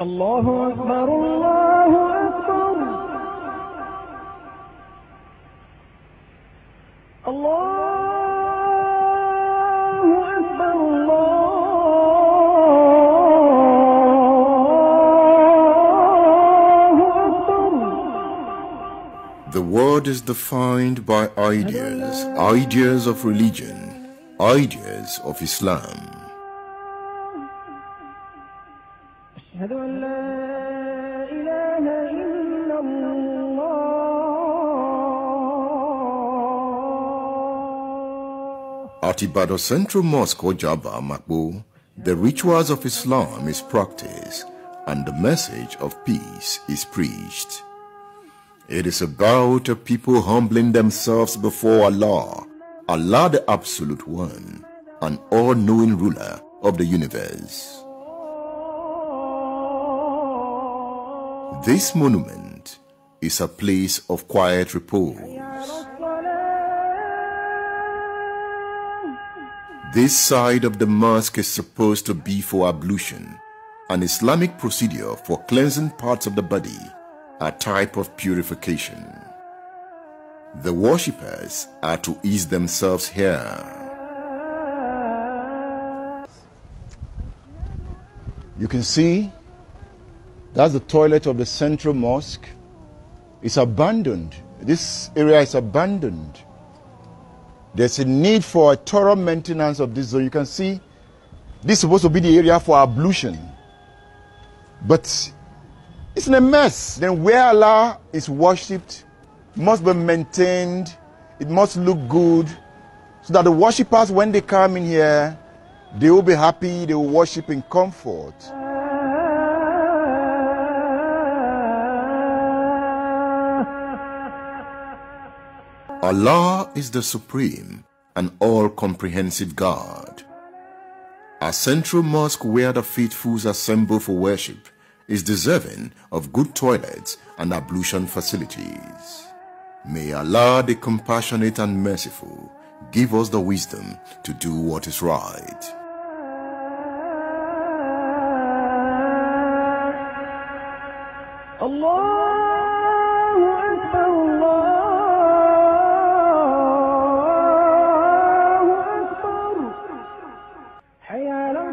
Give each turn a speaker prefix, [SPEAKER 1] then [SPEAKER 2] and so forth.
[SPEAKER 1] الله أكبر الله أكبر الله أكبر الله أكبر
[SPEAKER 2] The word is defined by ideas, ideas of religion, ideas of Islam.
[SPEAKER 1] أشهد أن لا إله إلا الله
[SPEAKER 2] At Ibadan Central Mosque or Jabba Makbo, the rituals of Islam is practiced and the message of peace is preached. It is about a people humbling themselves before Allah, Allah the Absolute One, an all-knowing ruler of the universe. This monument is a place of quiet repose. This side of the mosque is supposed to be for ablution, an Islamic procedure for cleansing parts of the body, a type of purification. The worshippers are to ease themselves here.
[SPEAKER 3] You can see that's the toilet of the central mosque. It's abandoned. This area is abandoned. There's a need for a thorough maintenance of this zone. You can see this is supposed to be the area for ablution. But it's in a mess. Then where Allah is worshipped must be maintained. It must look good. So that the worshippers, when they come in here, they will be happy, they will worship in comfort.
[SPEAKER 2] Allah is the supreme and all-comprehensive God. A central mosque where the faithfuls assemble for worship is deserving of good toilets and ablution facilities. May Allah the compassionate and merciful give us the wisdom to do what is right. حيا لو